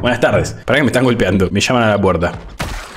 Buenas tardes. ¿Para que me están golpeando? Me llaman a la puerta.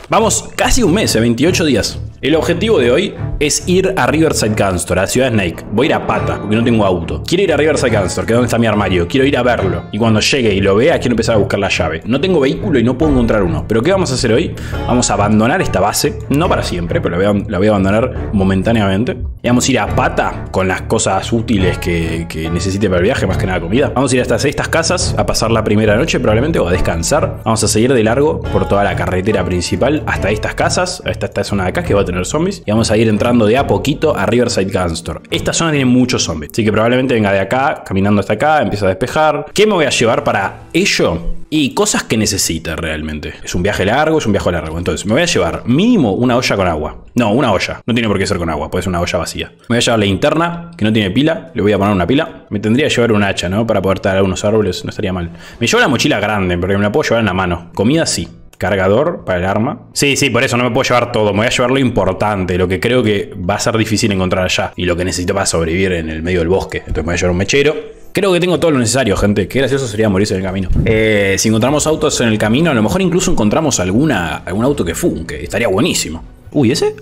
Vamos casi un mes, 28 días. El objetivo de hoy es ir a Riverside Gunstore, a Ciudad Snake. Voy a ir a pata, porque no tengo auto. Quiero ir a Riverside Gunstore, que es donde está mi armario. Quiero ir a verlo. Y cuando llegue y lo vea, quiero empezar a buscar la llave. No tengo vehículo y no puedo encontrar uno. Pero ¿qué vamos a hacer hoy? Vamos a abandonar esta base. No para siempre, pero la voy a, la voy a abandonar momentáneamente. Y vamos a ir a pata con las cosas útiles que, que necesite para el viaje, más que nada comida. Vamos a ir hasta estas casas a pasar la primera noche probablemente o a descansar. Vamos a seguir de largo por toda la carretera principal hasta estas casas. Esta, esta zona de acá que va a tener zombies. Y vamos a ir entrando de a poquito a Riverside Gunstore. Esta zona tiene muchos zombies. Así que probablemente venga de acá, caminando hasta acá, empieza a despejar. ¿Qué me voy a llevar para ello? Y cosas que necesita realmente. Es un viaje largo, es un viaje largo. Entonces, me voy a llevar mínimo una olla con agua. No, una olla. No tiene por qué ser con agua, puede ser una olla vacía. Me voy a llevar la linterna, que no tiene pila. Le voy a poner una pila. Me tendría que llevar un hacha, ¿no? Para poder talar algunos árboles, no estaría mal. Me llevo la mochila grande, porque me la puedo llevar en la mano. Comida sí. Cargador para el arma. Sí, sí, por eso no me puedo llevar todo. Me voy a llevar lo importante, lo que creo que va a ser difícil encontrar allá. Y lo que necesito para sobrevivir en el medio del bosque. Entonces me voy a llevar un mechero. Creo que tengo todo lo necesario, gente. Qué gracioso sería morirse en el camino. Eh, si encontramos autos en el camino, a lo mejor incluso encontramos alguna, algún auto que funque. Estaría buenísimo. Uy, ¿ese?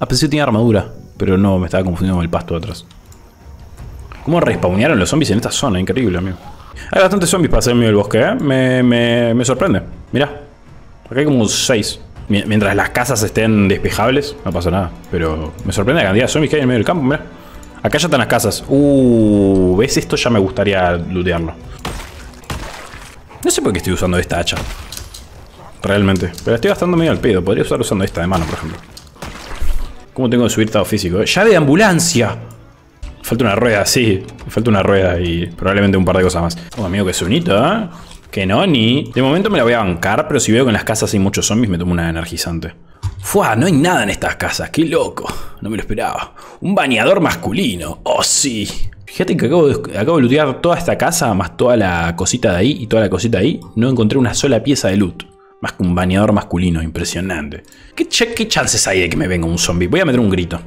Ah, pensé que tenía armadura. Pero no, me estaba confundiendo con el pasto de atrás. ¿Cómo respawnearon los zombies en esta zona? Increíble, amigo. Hay bastantes zombies para hacer en medio del bosque, ¿eh? Me, me, me sorprende. Mirá. Acá hay como 6. Mientras las casas estén despejables, no pasa nada. Pero me sorprende la cantidad de zombies que hay en medio del campo, mirá. Acá ya están las casas. Uh, ¿ves? Esto ya me gustaría lootearlo. No sé por qué estoy usando esta hacha. Realmente. Pero estoy gastando medio al pedo. Podría usar usando esta de mano, por ejemplo. ¿Cómo tengo que subir estado físico? ¡Llave de ambulancia! Falta una rueda, sí. Falta una rueda y probablemente un par de cosas más. Oh, amigo, que sonito, ¿eh? Que no, ni. De momento me la voy a bancar, pero si veo que en las casas hay muchos zombies, me tomo una energizante. ¡Fua! No hay nada en estas casas, qué loco. No me lo esperaba. Un bañador masculino. ¡Oh, sí! Fíjate que acabo de, acabo de lootear toda esta casa, más toda la cosita de ahí y toda la cosita de ahí. No encontré una sola pieza de loot. Más que un bañador masculino, impresionante. ¿Qué, ¿Qué, chances hay de que me venga un zombie? Voy a meter un grito.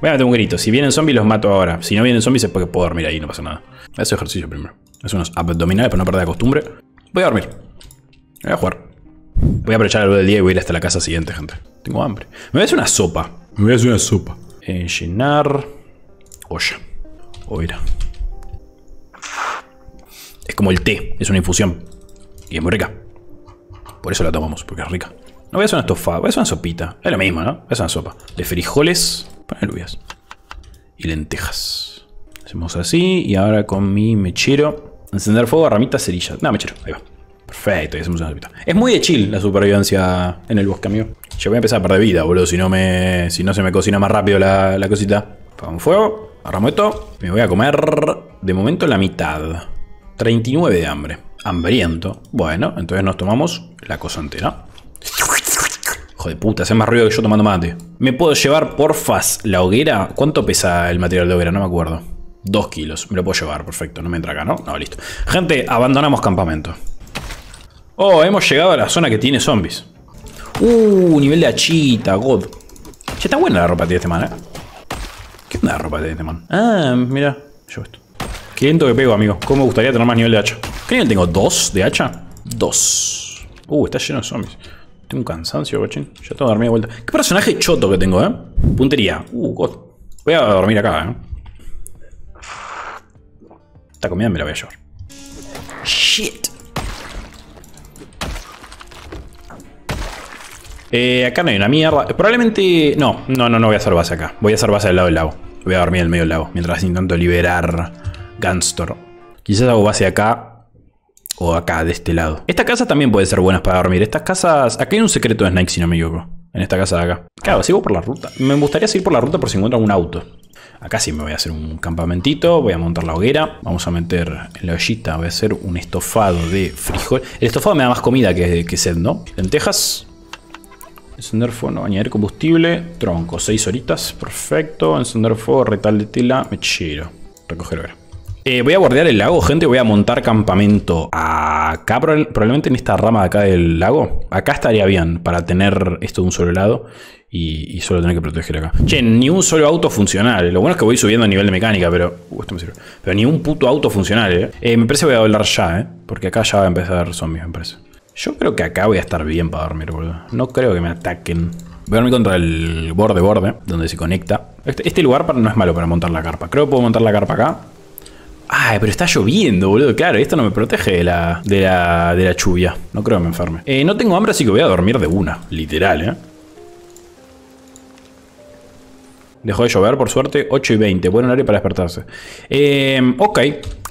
Voy a meter un grito. Si vienen zombies, los mato ahora. Si no vienen zombies, es porque puedo dormir ahí, no pasa nada. Hacer ejercicio primero. Hacer unos abdominales para no perder la costumbre. Voy a dormir. Voy a jugar. Voy a aprovechar luz del día y voy a ir hasta la casa siguiente, gente. Tengo hambre. Me voy a hacer una sopa. Me voy a hacer una sopa. Eh, llenar. Olla. Oira. Es como el té. Es una infusión. Y es muy rica. Por eso la tomamos, porque es rica. No voy a hacer una estofada, voy a hacer una sopita. Es lo mismo, ¿no? Voy a hacer una sopa. De frijoles para alubias. Y lentejas. Hacemos así. Y ahora con mi mechero. Encender fuego, ramitas, cerillas. No, mechero. Ahí va. Perfecto, y hacemos una sopita. Es muy de chill la supervivencia en el bosque, amigo. Yo voy a empezar a perder vida, boludo. Si no, me, si no se me cocina más rápido la, la cosita. Pongo fuego. Agarramos esto. Me voy a comer de momento la mitad. 39 de hambre. Hambriento. Bueno, entonces nos tomamos la cosa entera. Hijo de puta, hace más ruido que yo tomando mate. ¿Me puedo llevar, porfas, la hoguera? ¿Cuánto pesa el material de hoguera? No me acuerdo. Dos kilos. Me lo puedo llevar, perfecto. No me entra acá, ¿no? No, listo. Gente, abandonamos campamento. Oh, hemos llegado a la zona que tiene zombies. Uh, nivel de achita, god. Che, está buena la ropa de este man, ¿eh? ¿Qué onda la ropa de este man? Ah, mira. Yo esto. Qué lento que pego, amigo. ¿Cómo me gustaría tener más nivel de hacha? ¿Qué nivel tengo? ¿Dos de hacha? Dos. Uh, está lleno de zombies. Tengo un cansancio, cochín. Ya tengo que dormir de vuelta. Qué personaje choto que tengo, ¿eh? Puntería. Uh, god. Voy a dormir acá, ¿eh? Esta comida me la voy a llevar. Shit. Eh, acá no hay una mierda. Probablemente... No, no, no, no voy a hacer base acá. Voy a hacer base al lado del lago. Voy a dormir en el medio del lago. Mientras intento liberar Gunstor. Quizás hago base acá. O acá, de este lado. Esta casa también puede ser buena para dormir. Estas casas... Acá hay un secreto de Snake, si no me equivoco. En esta casa de acá. Claro, sigo por la ruta. Me gustaría seguir por la ruta por si encuentro algún auto. Acá sí me voy a hacer un campamentito. Voy a montar la hoguera. Vamos a meter en la ollita. Voy a hacer un estofado de frijol. El estofado me da más comida que, que sed, ¿no? Lentejas. Encender fuego, añadir combustible. Tronco, 6 horitas. Perfecto. Encender fuego, retal de tela. Mechero. Recoger hoguera. Eh, voy a bordear el lago, gente. Voy a montar campamento acá, probablemente en esta rama de acá del lago. Acá estaría bien para tener esto de un solo lado y, solo tener que proteger acá. Che, ni un solo auto funcional. Lo bueno es que voy subiendo a nivel de mecánica, pero. Uh, esto me sirve. Pero ni un puto auto funcional, eh. eh me parece que voy a volar ya, eh. Porque acá ya va a empezar zombies, me parece. Yo creo que acá voy a estar bien para dormir, boludo. No creo que me ataquen. Voy a dormir contra el borde borde, donde se conecta. Este, este lugar no es malo para montar la carpa. Creo que puedo montar la carpa acá. Ay, pero está lloviendo, boludo. Claro, esto no me protege de la, de la, de la lluvia. No creo que me enferme. Eh, no tengo hambre, así que voy a dormir de una. Literal, ¿eh? Dejó de llover, por suerte. 8 y 20. Buen horario para despertarse. Eh, ok.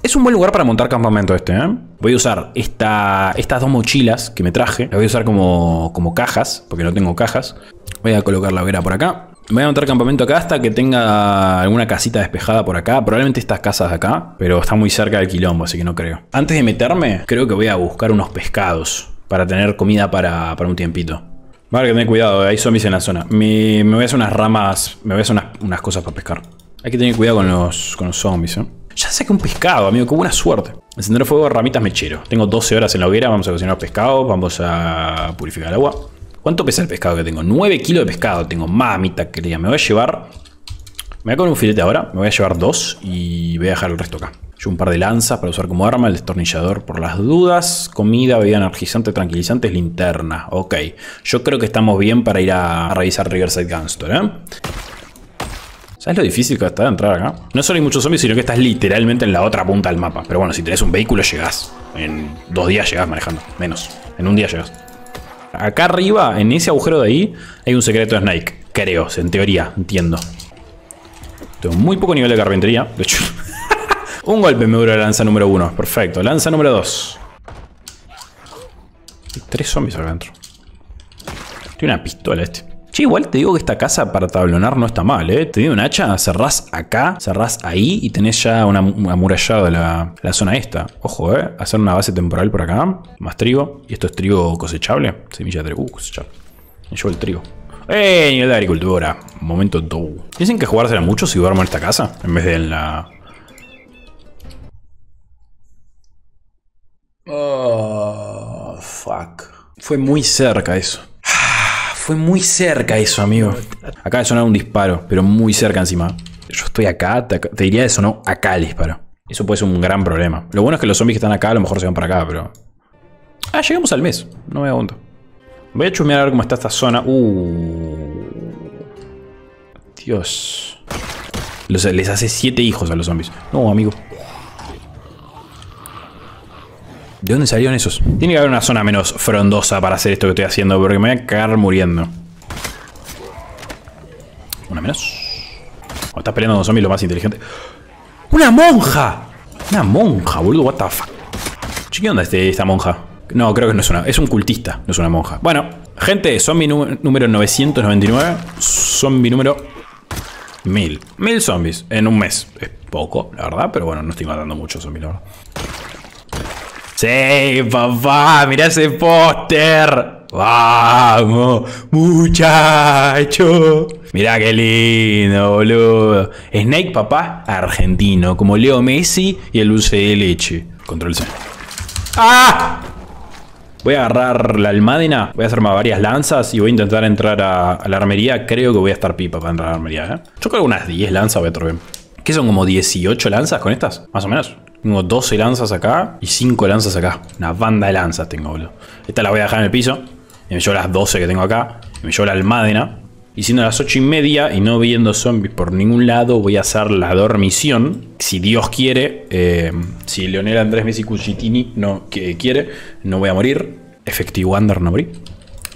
Es un buen lugar para montar campamento este, ¿eh? Voy a usar esta, estas dos mochilas que me traje. Las voy a usar como, como cajas, porque no tengo cajas. Voy a colocar la hoguera por acá. Voy a montar campamento acá hasta que tenga alguna casita despejada por acá. Probablemente estas casas de acá, pero está muy cerca del quilombo, así que no creo. Antes de meterme, creo que voy a buscar unos pescados para tener comida para, para un tiempito. Vale, que tener cuidado, hay zombies en la zona. Me, voy a hacer unas ramas, me voy a hacer unas, cosas para pescar. Hay que tener cuidado con los, con los zombies, ¿eh? Ya saqué un pescado, amigo, qué buena suerte. Encender fuego, ramitas, mechero. Tengo 12 horas en la hoguera, vamos a cocinar pescado, vamos a purificar el agua. ¿Cuánto pesa el pescado que tengo? 9 kilos de pescado tengo, mamita querida. Me voy a llevar... Me voy a comer un filete ahora, me voy a llevar dos y voy a dejar el resto acá. Yo un par de lanzas para usar como arma, el destornillador por las dudas, comida, bebida energizante, tranquilizantes, linterna. Ok, yo creo que estamos bien para ir a, revisar Riverside Gangster, ¿eh? ¿Sabes lo difícil que está de entrar acá? No solo hay muchos zombies, sino que estás literalmente en la otra punta del mapa. Pero bueno, si tenés un vehículo llegás. En dos días llegás manejando, menos. En un día llegás. Acá arriba, en ese agujero de ahí, hay un secreto de Snake. Creo, en teoría, entiendo. Tengo muy poco nivel de carpintería. De hecho, Un golpe me dura la lanza número uno. Perfecto. Lanza número dos. Hay tres zombies acá adentro. Tiene una pistola este. Che, igual te digo que esta casa para tablonar no está mal, ¿eh? Te digo un hacha, cerrás acá, cerrás ahí y tenés ya una amurallado de la, la, zona esta. Ojo, ¿eh? Hacer una base temporal por acá. Más trigo. Y esto es trigo cosechable. Semilla de trigo. Uh, cosechable. Me llevo el trigo. ¡Eh! Nivel de agricultura. Momento todo. Dicen que jugársela mucho si duermo en esta casa en vez de en la, Oh, fuck. Fue muy cerca eso. Fue muy cerca eso, amigo. Acaba de sonar un disparo, pero muy cerca encima. Yo estoy acá, te, diría eso, ¿no? Acá el disparo. Eso puede ser un gran problema. Lo bueno es que los zombies que están acá a lo mejor se van para acá, pero... Ah, llegamos al mes. No me aguanto. Voy a chumear a ver cómo está esta zona. Uh. Dios. les hace siete hijos a los zombies. No, amigo. ¿De dónde salieron esos? Tiene que haber una zona menos frondosa para hacer esto que estoy haciendo, porque me voy a cagar muriendo. Una menos. Cuando estás peleando con zombies, lo más inteligente. ¡Una monja! Una monja, boludo, what the fuck. ¿Qué onda este, esta monja? No, creo que no es una. Es un cultista, no es una monja. Bueno, gente, zombie número 999. Zombie número 1000. 1000 zombies en un mes. Es poco, la verdad, pero bueno, no estoy matando muchos zombies, la verdad. Sí, papá, mira ese póster. Vamos, muchacho. Mira qué lindo, boludo. Snake, papá, argentino, como Leo Messi y el dulce de leche. Control C. ¡Ah! Voy a agarrar la almádena, voy a hacerme varias lanzas y voy a intentar entrar a, la armería. Creo que voy a estar pipa para entrar a la armería, ¿eh? Yo creo que unas 10 lanzas voy a trobar. ¿Qué son como 18 lanzas con estas? Más o menos. Tengo 12 lanzas acá y 5 lanzas acá. Una banda de lanzas tengo, boludo. Esta la voy a dejar en el piso. Me llevo las 12 que tengo acá. Me llevo la almádena. Y siendo las 8 y media y no viendo zombies por ningún lado, voy a hacer la dormición. Si Dios quiere, eh, si Leonel Andrés Messi Cucitini no que quiere, no voy a morir. Efectivo Under no morí.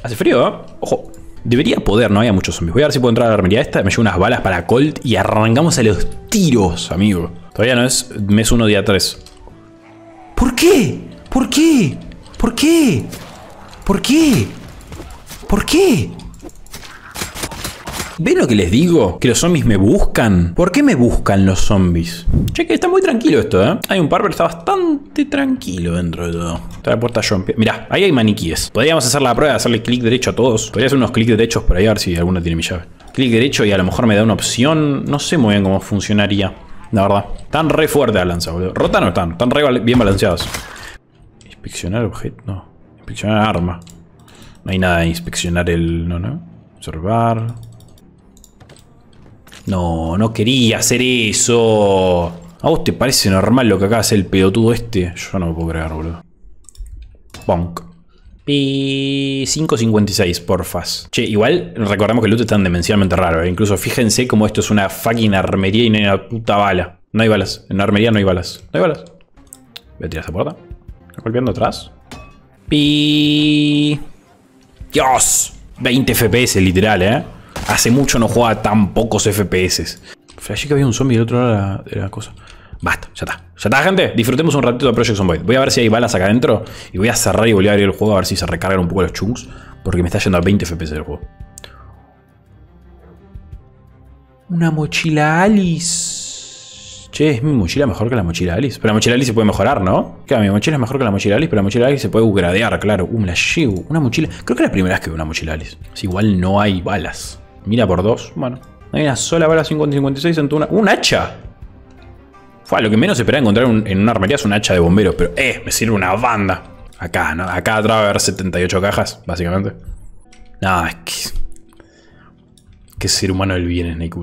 Hace frío, ¿eh? Ojo. Debería poder, no había muchos zombies. Voy a ver si puedo entrar a la armería esta. Me llevo unas balas para Colt y arrancamos a los tiros, amigo. Todavía no es mes 1, día 3. ¿Por qué? ¿Por qué? ¿Por qué? ¿Por qué? ¿Por qué? ¿Ven lo que les digo? Que los zombies me buscan. ¿Por qué me buscan los zombies? Che, que está muy tranquilo esto, ¿eh? Hay un par, pero está bastante tranquilo dentro de todo. Está la puerta John. Mirá, ahí hay maniquíes. Podríamos hacer la prueba de hacerle clic derecho a todos. Podría hacer unos clics derechos por ahí a ver si alguno tiene mi llave. Clic derecho y a lo mejor me da una opción. No sé muy bien cómo funcionaría. La verdad. Están re fuerte la lanza, boludo. Rota no están. Están re bien balanceados. Inspeccionar objeto. No. Inspeccionar arma. No hay nada de inspeccionar el... No, no. Observar. No, no quería hacer eso. ¿A vos te parece normal lo que acaba de hacer el pelotudo este? Yo no me puedo creer, boludo. Bonk. Y 5.56, porfas. Che, igual recordemos que el loot está demencialmente raro. ¿eh? Incluso fíjense cómo esto es una fucking armería y no hay una puta bala. No hay balas. En la armería no hay balas. No hay balas. Voy a tirar esta puerta. ¿Está golpeando atrás? Pi. Dios. 20 FPS, literal, ¿eh? Hace mucho no jugaba tan pocos FPS. Flashé que había un zombie del otro lado de la, cosa. Basta, ya está. Ya está, gente. Disfrutemos un ratito de Project Zomboid. Voy a ver si hay balas acá adentro. Y voy a cerrar y volver a abrir el juego a ver si se recargan un poco los chunks. Porque me está yendo a 20 FPS el juego. Una mochila Alice. Che, es mi mochila mejor que la mochila Alice. Pero la mochila Alice se puede mejorar, ¿no? Claro, mi mochila es mejor que la mochila Alice, pero la mochila Alice se puede upgradear, claro. Uh, me la. Una mochila. Creo que es la primera vez que veo una mochila Alice. Igual no hay balas. Mira por dos. Bueno, hay una sola bala 50-56 en una. ¡Un hacha! Fue lo que menos esperaba encontrar en una armería es un hacha de bomberos, pero eh, me sirve una banda. Acá, ¿no? Acá atrás va a haber 78 cajas, básicamente. No, es que. Qué ser humano del bien, Snake.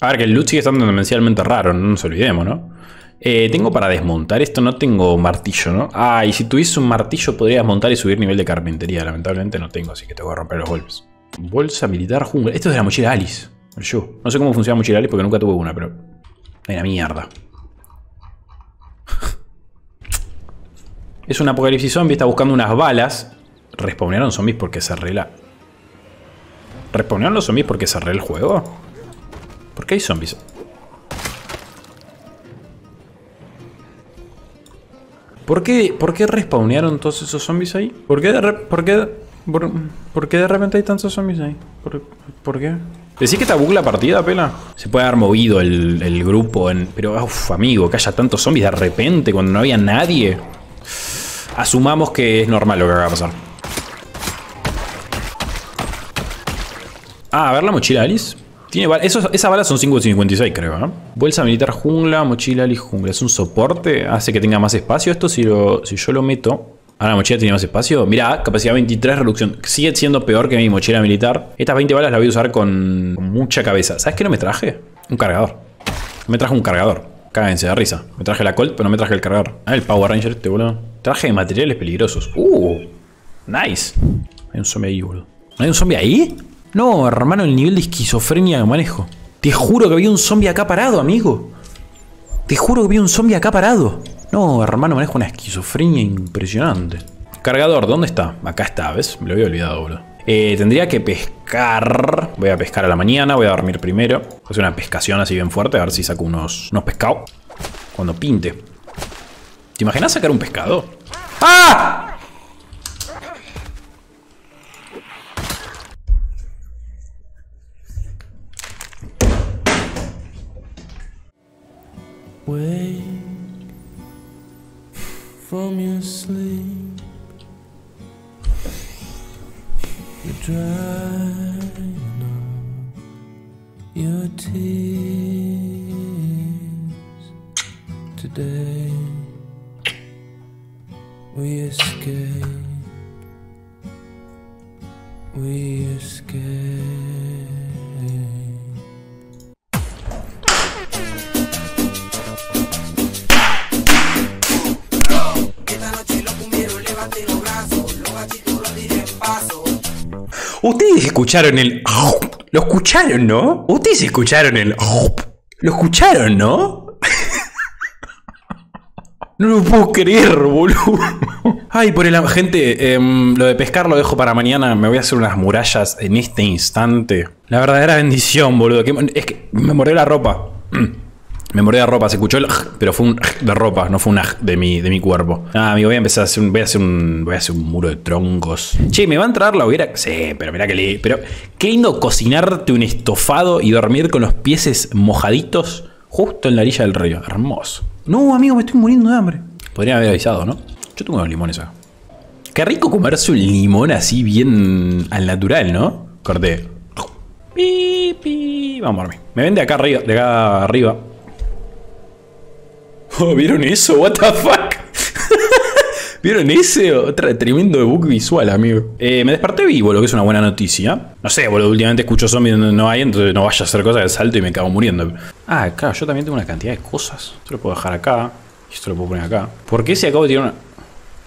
A ver, que el loot sigue estando demencialmente raro, no nos olvidemos, ¿no? Eh, tengo para desmontar esto, no tengo martillo, ¿no? Ah, y si tuviese un martillo podría desmontar y subir nivel de carpintería. Lamentablemente no tengo, así que tengo que romper los golpes. Bolsa militar jungla. Esto es de la mochila Alice. Yo. No sé cómo funciona la mochila Alice porque nunca tuve una, pero... Una mierda. Es un apocalipsis zombie, está buscando unas balas. ¿Respawnearon zombies porque cerré la... ¿Respawnearon los zombies porque cerré el juego? ¿Por qué hay zombies? ¿Por qué, ¿Por qué respawnearon todos esos zombies ahí? ¿Por qué de, por qué, por, qué de repente hay tantos zombies ahí? ¿Por, qué? ¿Decís que está bug la partida, pela? Se puede haber movido el, grupo en... Pero, uff, amigo, que haya tantos zombies de repente cuando no había nadie. Asumamos que es normal lo que va a pasar. Ah, a ver la mochila Alice. Tiene esas balas son 5.56 creo. Bolsa militar jungla, mochila y jungla. Es un soporte, hace que tenga más espacio. Esto si, lo, si yo lo meto... Ah, la mochila tiene más espacio. Mira, capacidad 23, reducción. Sigue siendo peor que mi mochila militar. Estas 20 balas las voy a usar con, mucha cabeza. ¿Sabes qué no me traje? Un cargador. Me traje un cargador. Cáguense de risa. Me traje la Colt, pero no me traje el cargador. Ah, el Power Ranger este, boludo. Traje de materiales peligrosos. Uh, nice. Hay un zombie ahí, boludo. ¿No hay un zombie ahí? No, hermano, el nivel de esquizofrenia que manejo. Te juro que había un zombie acá parado, amigo. Te juro que había un zombie acá parado. No, hermano, manejo una esquizofrenia impresionante. Cargador, ¿dónde está? Acá está, ¿ves? Me lo había olvidado, boludo. Eh, tendría que pescar. Voy a pescar a la mañana, voy a dormir primero. Hacer una pescación así bien fuerte, a ver si saco unos, unos pescados. Cuando pinte. ¿Te imaginas sacar un pescado? ¡Ah! Drying up your tears today. We escape. We escape. Ustedes escucharon el... Lo escucharon, ¿no? Ustedes escucharon el... Lo escucharon, ¿no? No lo puedo creer, boludo. Ay, por el... Gente, em, lo de pescar lo dejo para mañana. Me voy a hacer unas murallas en este instante. La verdadera bendición, boludo. Es que me mordió la ropa. Me mordí la ropa, se escuchó el pero fue un de ropa, no fue un de mi, de mi cuerpo. Ah, amigo, voy a empezar a hacer un, voy a hacer un, voy a hacer un muro de troncos. Che, ¿me va a entrar la hoguera? Sí, pero mira que le, pero qué lindo cocinarte un estofado y dormir con los pies mojaditos justo en la orilla del río. Hermoso. No, amigo, me estoy muriendo de hambre. Podría haber avisado, ¿no? Yo tengo unos limones acá. Qué rico comerse un limón así bien al natural, ¿no? Corté. Pi, Vamos a dormir. Me ven de acá arriba, de acá arriba. Oh, ¿Vieron eso? What the fuck? ¿Vieron ese? Otra tremendo bug visual, amigo. Eh, me desperté vivo, lo que es una buena noticia. No sé, boludo, últimamente escucho zombies donde no hay, entonces no vaya a hacer cosas de salto y me cago muriendo. Ah, acá, yo también tengo una cantidad de cosas. Esto lo puedo dejar acá. Esto lo puedo poner acá. ¿Por qué si acabo de tirar una...?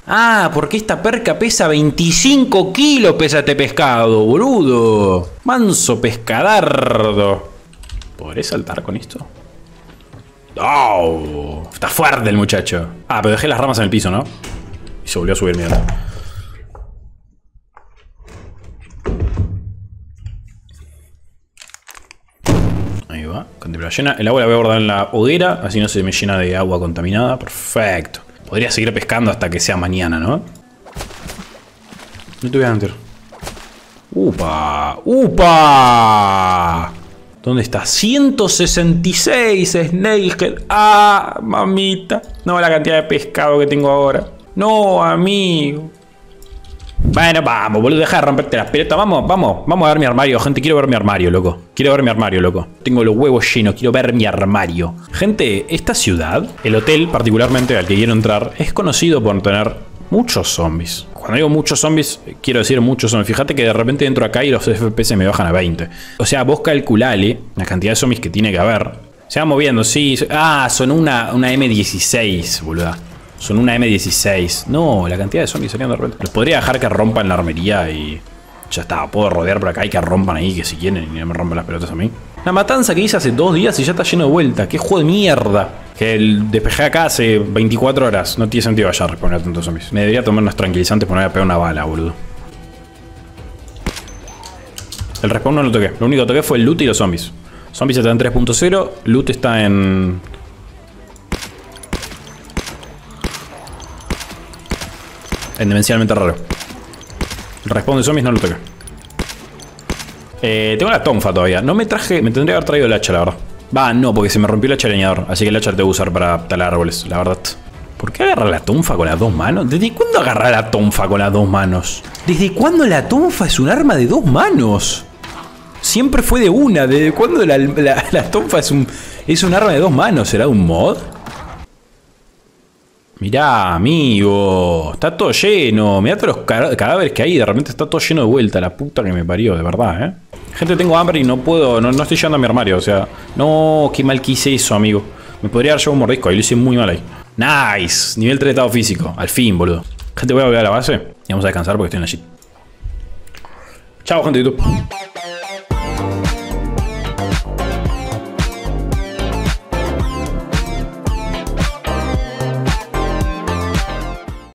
Ah, porque esta perca pesa 25 kilos, pesa este pescado, boludo. Manso pescadardo. ¿Podré saltar con esto? ¡Oh! Está fuerte el muchacho. Ah, pero dejé las ramas en el piso, ¿no? Y se volvió a subir mierda. Ahí va, cantidad llena. El agua la voy a guardar en la hoguera, así no se me llena de agua contaminada. Perfecto. Podría seguir pescando hasta que sea mañana, ¿no? No te voy a mentir. ¡Upa! ¡Upa! ¿Dónde está? 166 Snakehead. ¡Ah, mamita! No, la cantidad de pescado que tengo ahora. No, amigo. Bueno, vamos, boludo, deja de romperte las pelotas. Vamos, vamos, vamos a ver mi armario, gente. Quiero ver mi armario, loco. Quiero ver mi armario, loco. Tengo los huevos llenos, quiero ver mi armario. Gente, esta ciudad, el hotel particularmente al que quiero entrar, es conocido por tener muchos zombies. Cuando digo muchos zombies, quiero decir muchos zombies. Fíjate que de repente entro acá y los FPS me bajan a 20. O sea, vos calculale la cantidad de zombies que tiene que haber. Se va moviendo, sí. Ah, son una, una M16, boluda. Son una M16. No, la cantidad de zombies salían de repente. Los podría dejar que rompan la armería y. Ya está, puedo rodear por acá y que rompan ahí, que si quieren, y me rompan las pelotas a mí. La matanza que hice hace dos días y ya está lleno de vuelta. ¡Qué juego de mierda! Que el despejé acá hace 24 horas. No tiene sentido allá responder a tantos zombies. Me debería tomar unos tranquilizantes por no pegar una bala, boludo. El respawn no lo toqué. Lo único que toqué fue el loot y los zombies. Zombies está en 3.0. Loot está en En demencialmente raro. Responde zombies, no lo toca. Eh, tengo la tonfa todavía. No me traje. Me tendría que haber traído el hacha, la verdad. Va, no, porque se me rompió el hacha leñador. Así que el hacha lo tengo que usar para talar árboles, la verdad. ¿Por qué agarrar la tonfa con las dos manos? ¿Desde cuándo agarrar la tonfa con las dos manos? ¿Desde cuándo la tonfa es un arma de dos manos? Siempre fue de una. ¿Desde cuándo la, la tonfa es un, es un arma de dos manos? ¿Será un mod? Mirá, amigo, está todo lleno. Mirá todos los cadáveres que hay. De repente está todo lleno de vuelta. La puta que me parió, de verdad, ¿eh? Gente, tengo hambre y no puedo. No, estoy llegando a mi armario. O sea, no, qué mal que hice eso, amigo. Me podría haber llevado un mordisco. Ahí lo hice muy mal ahí. Nice. Nivel 3 de estado físico. Al fin, boludo. Gente, voy a volver a la base y vamos a descansar porque estoy en la shit. Chao, gente de YouTube.